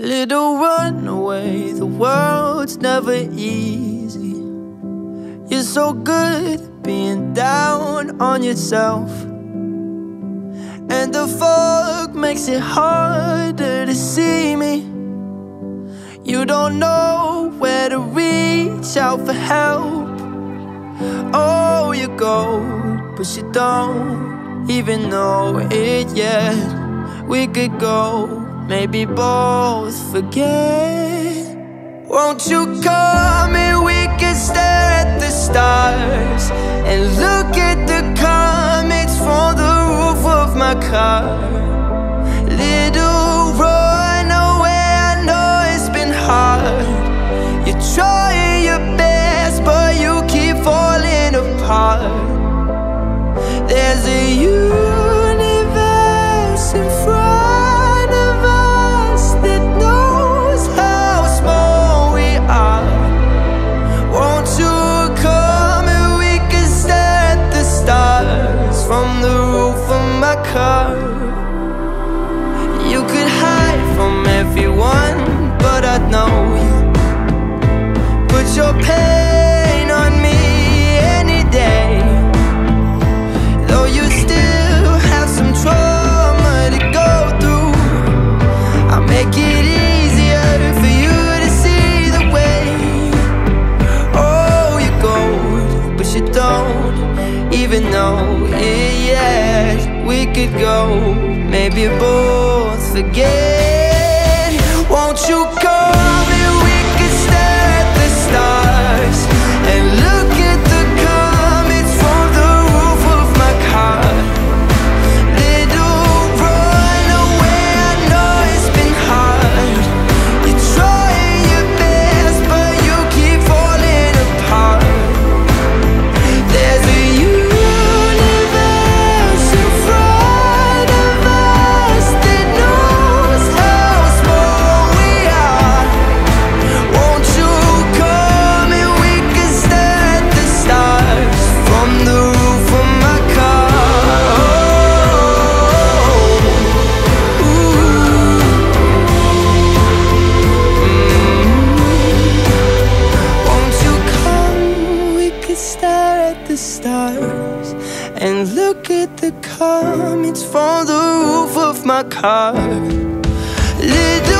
Little runaway, the world's never easy. You're so good at being down on yourself. And the fog makes it harder to see me. You don't know where to reach out for help. Oh, you're gold, but you don't even know it yet. We could go, maybe both forget. Won't you come and we can stare at the stars and look at the comets from the roof of my car? Little runaway, I know it's been hard. You're trying your best, but you keep falling apart. There's a universe Put your pain on me any day. Though you still have some trauma to go through, I'll make it easier for you to see the way. Oh, you go, but you don't even know it yet. We could go, maybe both forget. And look at the comments from the roof of my car. Little